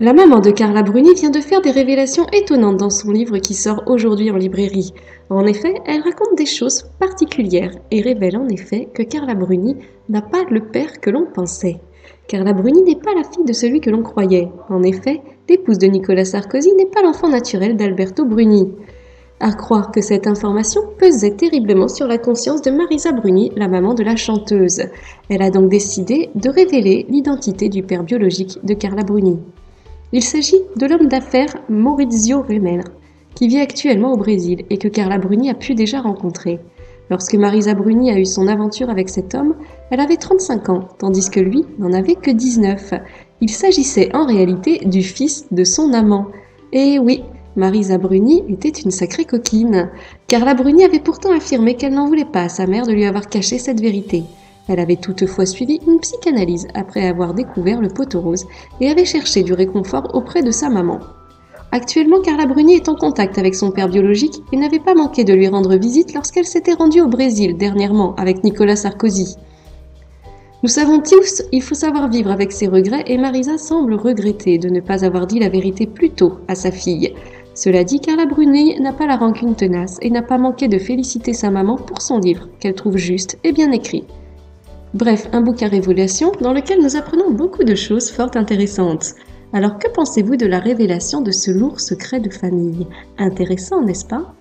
La maman de Carla Bruni vient de faire des révélations étonnantes dans son livre qui sort aujourd'hui en librairie. En effet, elle raconte des choses particulières et révèle en effet que Carla Bruni n'a pas le père que l'on pensait. Carla Bruni n'est pas la fille de celui que l'on croyait. En effet, l'épouse de Nicolas Sarkozy n'est pas l'enfant naturel d'Alberto Bruni. À croire que cette information pesait terriblement sur la conscience de Marisa Bruni, la maman de la chanteuse. Elle a donc décidé de révéler l'identité du père biologique de Carla Bruni. Il s'agit de l'homme d'affaires Maurizio Remer, qui vit actuellement au Brésil et que Carla Bruni a pu déjà rencontrer. Lorsque Marisa Bruni a eu son aventure avec cet homme, elle avait 35 ans, tandis que lui n'en avait que 19. Il s'agissait en réalité du fils de son amant. Et oui, Marisa Bruni était une sacrée coquine. Carla Bruni avait pourtant affirmé qu'elle n'en voulait pas à sa mère de lui avoir caché cette vérité. Elle avait toutefois suivi une psychanalyse après avoir découvert le poteau rose et avait cherché du réconfort auprès de sa maman. Actuellement, Carla Bruni est en contact avec son père biologique et n'avait pas manqué de lui rendre visite lorsqu'elle s'était rendue au Brésil dernièrement avec Nicolas Sarkozy. Nous savons tous, il faut savoir vivre avec ses regrets et Marisa semble regretter de ne pas avoir dit la vérité plus tôt à sa fille. Cela dit, Carla Bruni n'a pas la rancune tenace et n'a pas manqué de féliciter sa maman pour son livre, qu'elle trouve juste et bien écrit. Bref, un bouquin révélation dans lequel nous apprenons beaucoup de choses fort intéressantes. Alors que pensez-vous de la révélation de ce lourd secret de famille? Intéressant, n'est-ce pas?